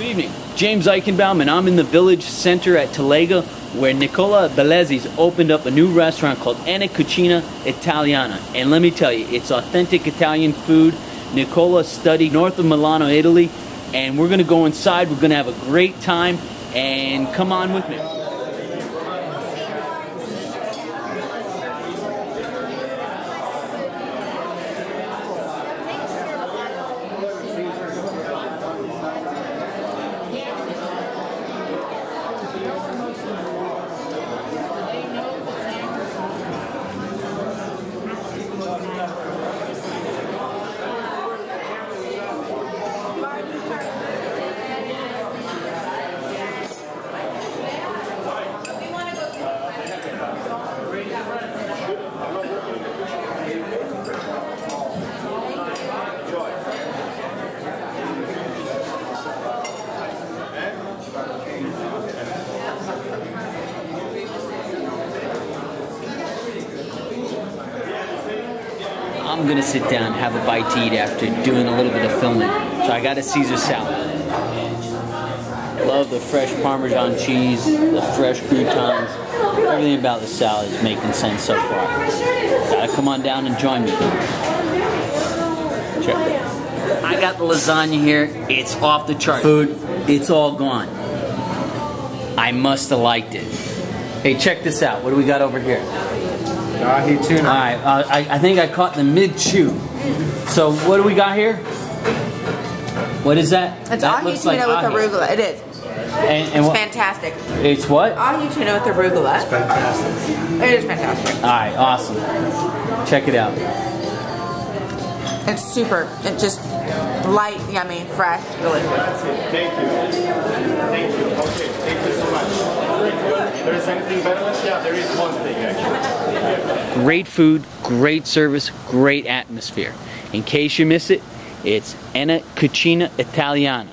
Good evening. James Eichenbaum, and I'm in the village center at Talega, where Nicola Bellazzi's opened up a new restaurant called Enne Cucina Italiana. And let me tell you, it's authentic Italian food. Nicola studied north of Milano, Italy, and we're gonna go inside. We're gonna have a great time, and come on with me. I'm gonna sit down, have a bite to eat after doing a little bit of filming. So I got a Caesar salad. Love the fresh Parmesan cheese, the fresh croutons. Everything about the salad is making sense so far. Gotta come on down and join me. Check it. I got the lasagna here. It's off the chart. Food, it's all gone. I must have liked it. Hey, check this out. What do we got over here? Ahi tuna. All right, uh, I, I think I caught the mid chew. So what do we got here? What is that? It's that ahi looks tuna like with ahi. arugula. It is. And, and It's what? fantastic. It's what? All Ahi tuna with arugula. It's fantastic. It is fantastic. All right, awesome. Check it out. It's super. It's just light, yummy, fresh, delicious. Thank you. Thank you. Okay, thank you so much. There is anything better? There is one thing actually. Great food, great service, great atmosphere. In case you miss it, it's Enne Cucina Italiana.